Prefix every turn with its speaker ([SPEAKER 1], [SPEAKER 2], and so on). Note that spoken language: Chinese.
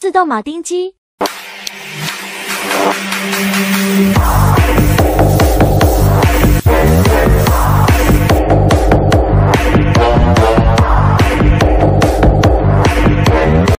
[SPEAKER 1] 自动马丁机。